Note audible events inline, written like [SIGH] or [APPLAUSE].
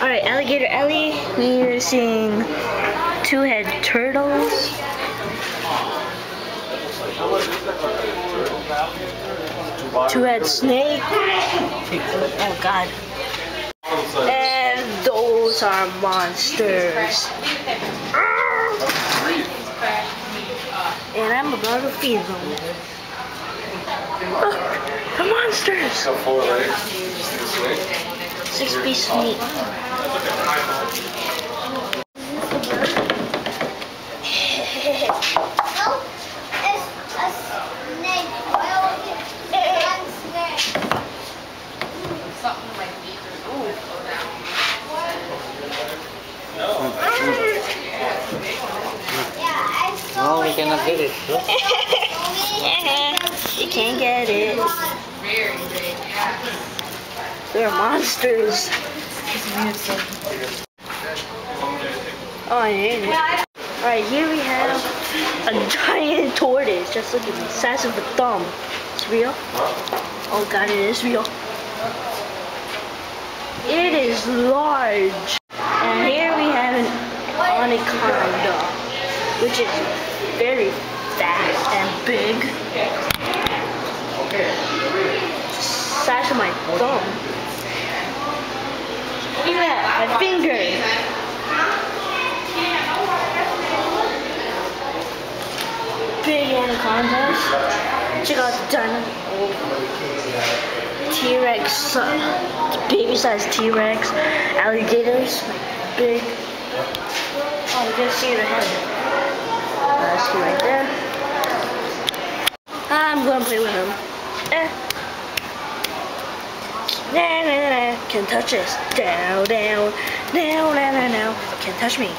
Alright, Alligator Alley, we're seeing two-head turtles. Two-head snake. Oh god. And those are monsters. And I'm about to feed them. Look, the monsters! Six piece of meat. We cannot get it. Yeah, [LAUGHS] you can't get it. They're monsters. Oh, I hate it. Alright, here we have a giant tortoise. Just look at the size of a thumb. It's real? Oh god, it is real. It is large. And here we have an anaconda, which is very fat and big. Size of my thumb. Look at that, my finger. Big anacondas. Check out the dino. T-Rex, baby size T-Rex, alligators, big. Oh, you can see the head. See right there. I'm gonna play with him. Eh. Nah, nah, nah, can't touch us. Down, down, down, down, down, down. Can't touch me.